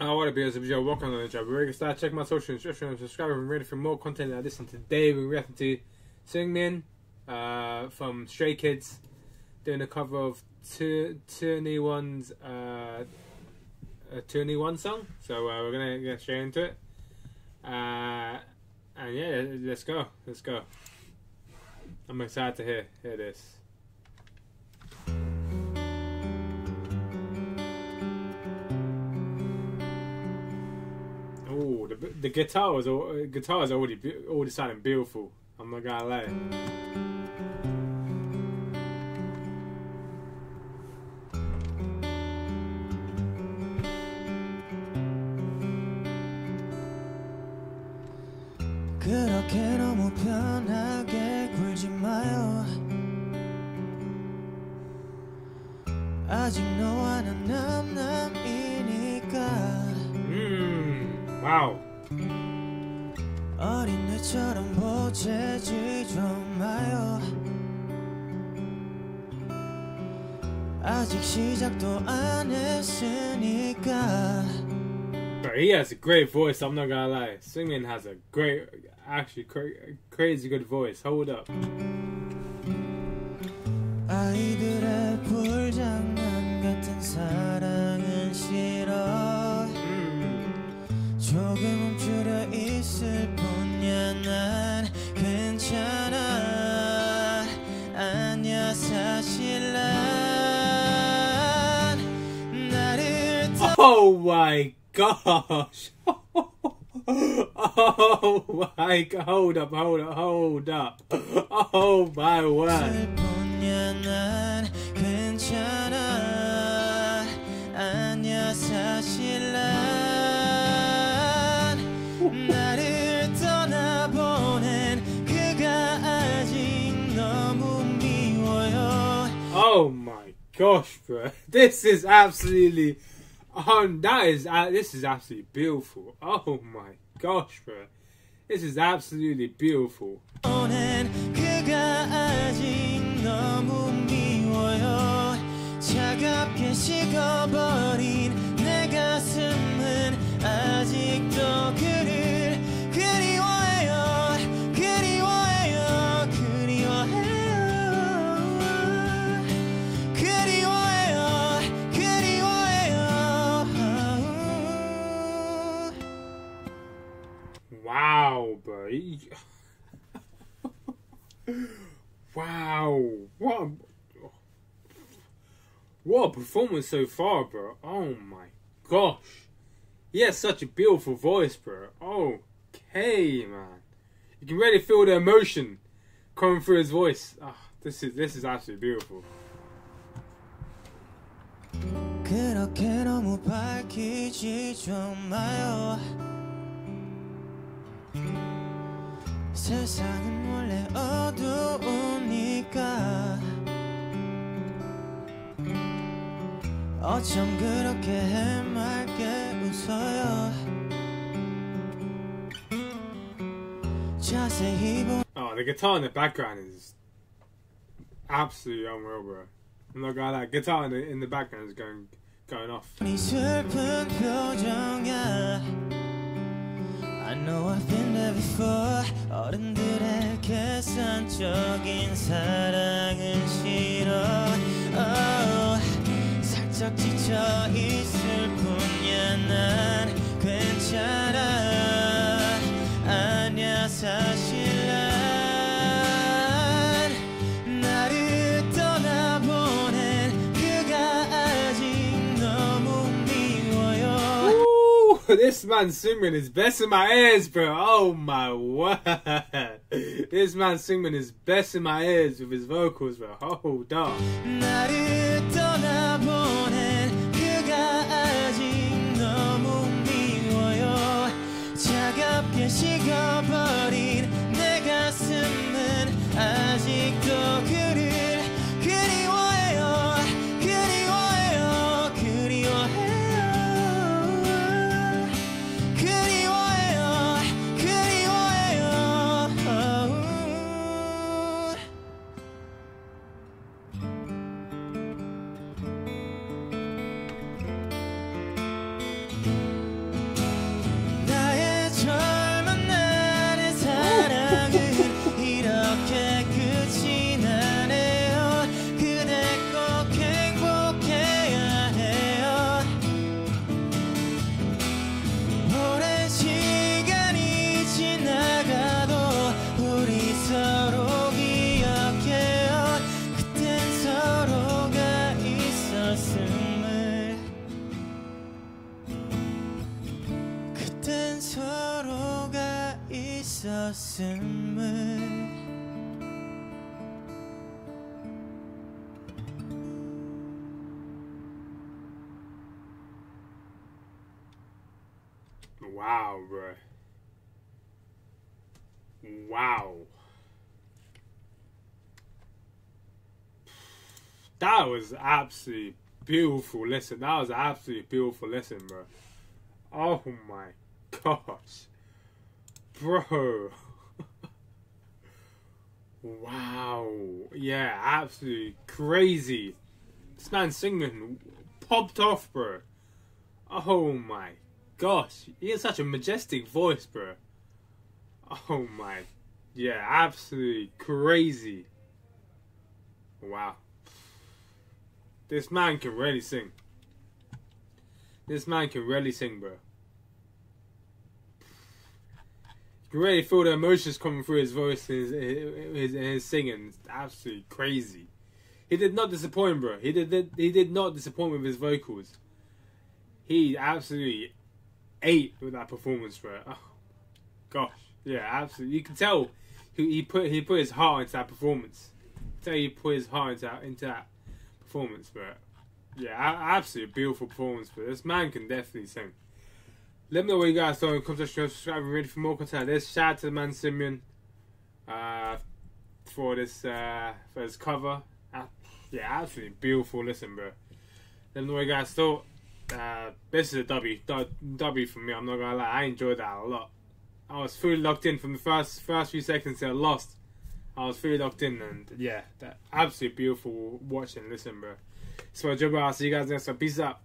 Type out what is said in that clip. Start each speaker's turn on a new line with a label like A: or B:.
A: I want to be a video. Welcome to the job. We're start. Check my social and Subscribe. I'm ready for more content like this. And today we're reacting to Seungmin uh, from Stray Kids doing a cover of 2NE1's uh, 2NE1 song. So uh, we're gonna get straight into it. Uh, and yeah, let's go. Let's go. I'm excited to hear hear this. the the guitar was al- guitar is already be- already sounding beautiful. I'm not gonna lie.
B: 그렇게 너무 편하게 굴지 마요 아직 너와는 남남이니까
A: Mmm. Wow.
B: 어린애처럼 마요 아직 시작도 안 했으니까
A: he has a great voice, I'm not gonna lie. Seungmin has a great, actually cra crazy good voice. Hold up. Oh my gosh. Oh my god. Hold up, hold up, hold up. Oh my word.
B: 떠날 뿐이야 난 괜찮아 아니야 사실 난
A: Oh my gosh, bro. This is absolutely. Um, that is. Uh, this is absolutely beautiful. Oh my gosh, bro. This is absolutely beautiful.
B: 보낸 그가 아직 너무 미워요 차갑게 식어버린
A: Wow, bro. He- wow. What a, what a performance so far, bro. Oh my gosh. He has such a beautiful voice, bro. Okay, man. You can really feel the emotion coming through his voice. Ah, this is this is absolutely beautiful.
B: 그렇게 너무 밝히지 좀 마요 세상은 원래 어두우니까 어쩜 그렇게 해맑게 웃어요 자세히 보
A: Oh, the guitar in the background is absolutely unreal, bro. I'm not gonna lie. Guitar in the in the background is going going off.
B: 어른들의 계산적인 사랑은 싫어 oh, 살짝 지쳐 있을
A: this man singing is best in my ears, bro. Oh my word. This man singing is best in my ears with his vocals, bro. Hold up. Wow, bro. Wow. That was absolutely beautiful lesson. That was absolutely beautiful lesson, bro. Oh my gosh. Bro wow. Yeah, absolutely crazy. This man singing popped off, bro. Oh my gosh, he has such a majestic voice, bro. Oh my, yeah, absolutely crazy. Wow. This man can really sing. This man can really sing, bro. Really feel the emotions coming through his voice and his, his, his singing. It's absolutely crazy. He did not disappoint, bro. He did, he did not disappoint with his vocals. He absolutely ate with that performance, bro. Oh, gosh, yeah, absolutely. You can tell he, he put he put his heart into that performance. Tell you he put his heart into that, into that performance, but yeah, absolutely beautiful performance. But this man can definitely sing. Let me know what you guys thought in the comment. Subscribe and ready for more content. This shout out to the man Seungmin uh, for this uh, for his cover. Uh, yeah, absolutely beautiful. Listen, bro. Let me know what you guys thought. Uh, this is a W. W for me. I'm not gonna lie. I enjoyed that a lot. I was fully locked in from the first first few seconds I lost. I was fully locked in, and yeah, that absolutely beautiful watching. Listen, bro. So, Joe, I'll see you guys next time. Peace out.